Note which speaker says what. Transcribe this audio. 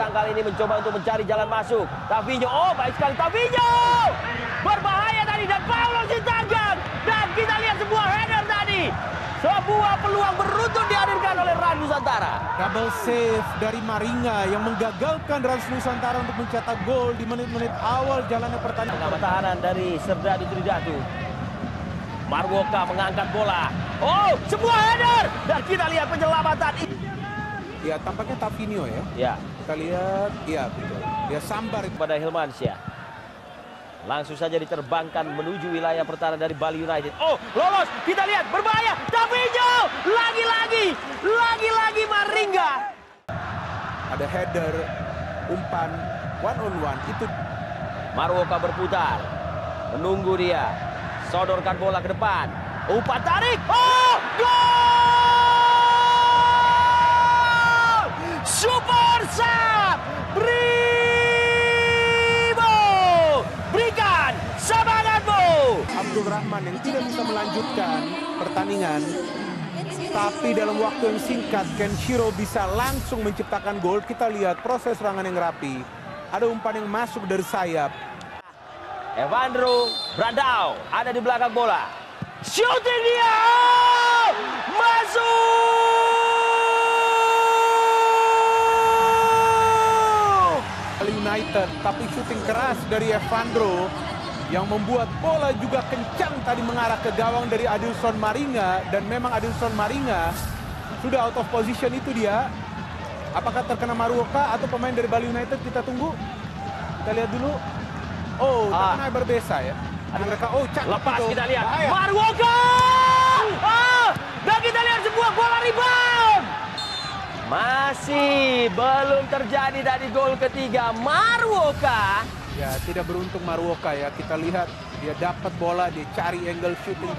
Speaker 1: belakang kali ini mencoba untuk mencari jalan masuk. Tavinho, oh baik sekali Tavinho! Berbahaya tadi dan Paulo Sintanggang. Dan kita lihat sebuah header tadi. Sebuah peluang beruntun dihadirkan oleh Rans Nusantara.
Speaker 2: Double save dari Maringa yang menggagalkan Rans Nusantara untuk mencetak gol di menit-menit awal jalannya pertandingan.
Speaker 1: Tengah tahanan dari Serdadu Tridatu. Marwoka mengangkat bola. Oh, sebuah header. Dan kita lihat penyelamatan.
Speaker 2: Ya, tampaknya Tavinho ya.
Speaker 1: Ya,
Speaker 2: Kita lihat, iya betul. Dia sambar
Speaker 1: kepada Hilmansyah. Langsung saja diterbangkan menuju wilayah pertahanan dari Bali United. Oh, lolos. Kita lihat berbahaya. Tavinho lagi-lagi, lagi-lagi Maringga.
Speaker 2: ada header, umpan, one on one itu
Speaker 1: Marwoka berputar. Menunggu dia. Sodorkan bola ke depan. Umpan tarik. Oh, gol!
Speaker 2: Abdul Rahman yang tidak bisa melanjutkan pertandingan. Tapi dalam waktu yang singkat, Kenshiro bisa langsung menciptakan gol. Kita lihat proses serangan yang rapi. Ada umpan yang masuk dari sayap.
Speaker 1: Evandro Brandao ada di belakang bola. Shooting dia! Masuk!
Speaker 2: United, tapi syuting keras dari Evandro yang membuat bola juga kencang tadi mengarah ke gawang dari Adilson Maringa dan memang Adilson Maringa sudah out of position itu dia. Apakah terkena Maruoka atau pemain dari Bali United kita tunggu. Kita lihat dulu. Oh,
Speaker 1: Ah.
Speaker 2: terkena berbesa ya. Ada mereka oh cakep
Speaker 1: Lepas
Speaker 2: itu.
Speaker 1: kita lihat
Speaker 2: Bahaya.
Speaker 1: Marwoka! Ah, dan kita lihat sebuah bola rebound. Masih belum terjadi dari gol ketiga Marwoka.
Speaker 2: Ya, tidak beruntung Maruoka ya. Kita lihat dia dapat bola, dia cari angle shooting